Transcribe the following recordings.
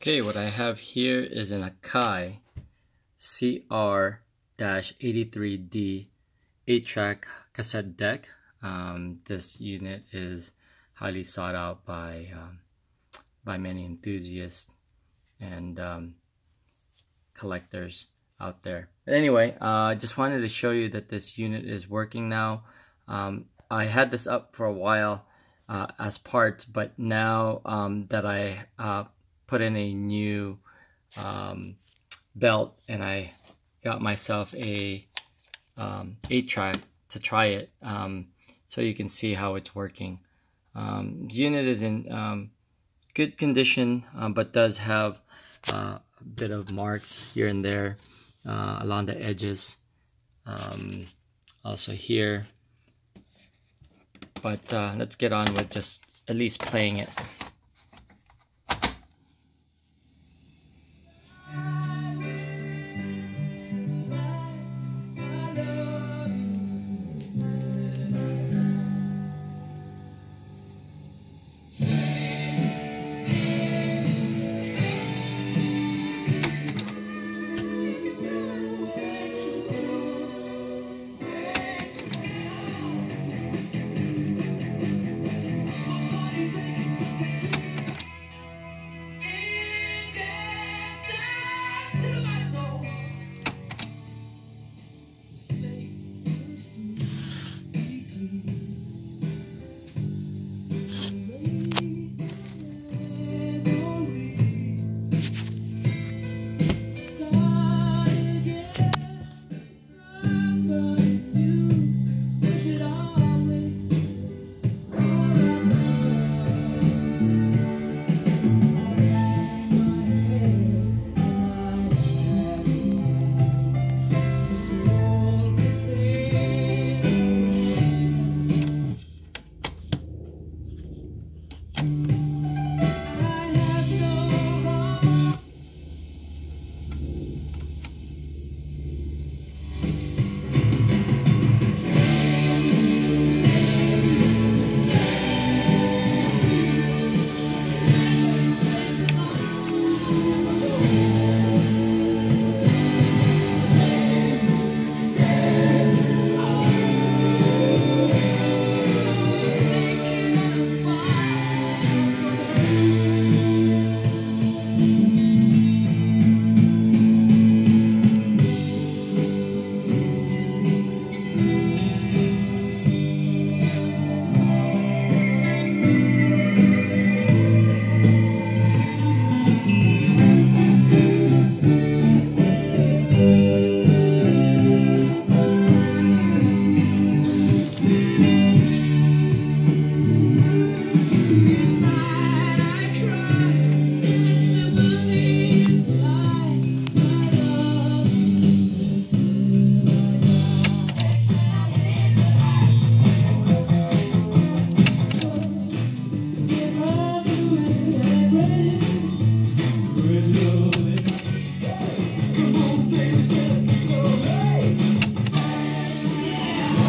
Okay, what I have here is an Akai CR-83D 8-track cassette deck. Um, this unit is highly sought out by um, by many enthusiasts and um, collectors out there. But anyway, uh, I just wanted to show you that this unit is working now. Um, I had this up for a while uh, as parts, but now um, that I uh, put in a new um, belt and I got myself a um, 8 track to try it um, so you can see how it's working. Um, the unit is in um, good condition um, but does have uh, a bit of marks here and there uh, along the edges. Also here. But uh, let's get on with just at least playing it.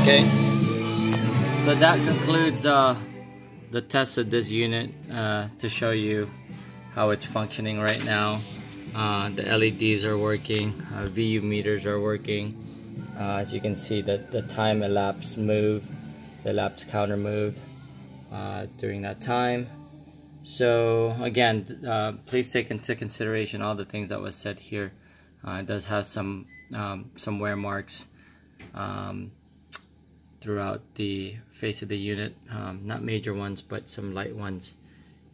Okay, so that concludes uh, the test of this unit uh, to show you how it's functioning right now. Uh, the LEDs are working, uh, VU meters are working. Uh, as you can see, the, the time elapsed moved, the elapsed counter moved uh, during that time. So again, please take into consideration all the things that was said here. it does have some um, some wear marks. Um, throughout the face of the unit. Um, not major ones but some light ones.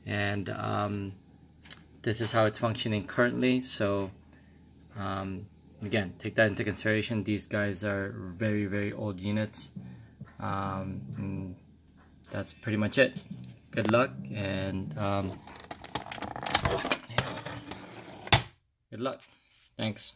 And um, this is how it's functioning currently. So um, again take that into consideration. These guys are very very old units. Um, that's pretty much it. Good luck and um, good luck. Thanks